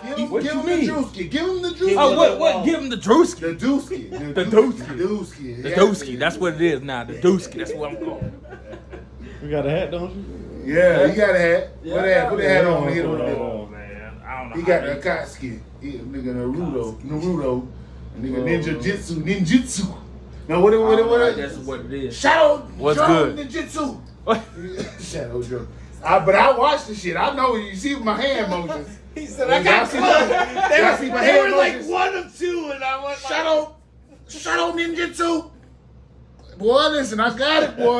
What give you him mean? the Drewski. Give him the Drewski. Oh, what? What? Give him the Drewski. The Dooski. The Dooski. Dooski. The Yeah. Dooski. That's what it is now. The Dooski. That's what I'm calling. You got a hat, don't you? Yeah, you got a hat. Yeah, Put I that, got put it. that hat on hit him with put it it. on. man. I don't know. He got the Akatsuki. He a nigga Naruto. Naruto. A nigga Oh. ninja jitsu. Ninjutsu. Now what it what it what That's what it is. Shadow What's Drum good? Ninjutsu. What? Shadow Drum. I, but I watched the shit. I know you see my hand motions. He said, I got see close. my- They, were, see my they hand were like one of two, and I went Shut like, Shadow Shadow Ninjutsu. Boy, listen, I got it, boy.